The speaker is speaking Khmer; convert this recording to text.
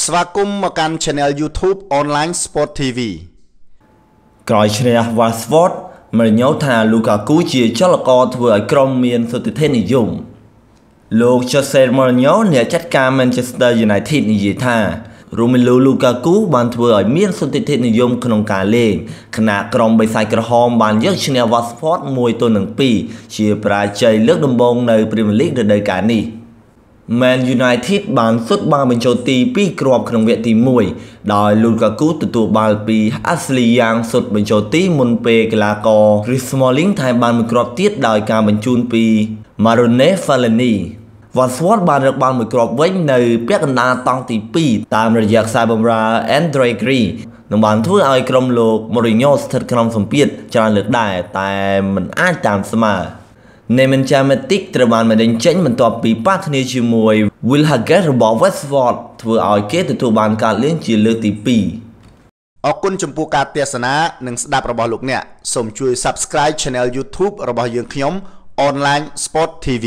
ស្វាគមន៍មកកាន់ Channel YouTube Online Sport TV ក្រោយឈ្នះ Watford មរិញ៉ូថា Lukaku ជាចលករធ្វើឲ្យក្រុមមានសុទ្ធិធិនិយមលោក Jose Mourinho អ្នកចាត់ការ Manchester United និយាយថា Romelu Lukaku បានធ្វើឲ្យមានសុទ្ធិធិនិយមក្នុងការលេងខណៈក្រុមបិសាចក្រហមបានយកឈ្នះ Watford 1-2ជា ប្រាជ័យលើកដំបូងនៅ Premier League រដូវកាលនេះ។ Man United បានសុទ្ធបាល់បញ្ចូលទី2គ្រាប់ក្នុងវគ្គទី1ដោយ Lukaku ទទួលបាល់ពី Ashley Young សុទ្ធបញ្ចូលទីមុនពេលកីឡាករ Chris Smalling ថែមបានមួយគ្រាប់ទៀតដោយការបញ្ជូនពី Marone Fellaini វ៉ាស្វតបានរកបាល់មួយគ្រាប់វិញនៅពាក់កណ្ដាលតង់ទី2តាមរយៈខ្សែបម្រើ Andre Gray នឹងបានធ្វើឲ្យក្រុមលោក Mourinho ស្ថិតក្នុងសម្ពាធច្រើនលើកដែរតែមិនអាចតាមស្មើ Nemanja Matic ត្រូវបានបណ្ដេញចេញបន្ទាប់ពីប៉ះគ្នាជាមួយ Will Haggett របស់ Westford ធ្វើឲ្យគេទទួលបានការលេងជាលើកទី2អរគុណចំពោះការទស្សនានិងស្ដាប់របស់លោកអ្នកសូមជួយ Subscribe Channel YouTube របស់យើងខ្ញុំ Online Sport TV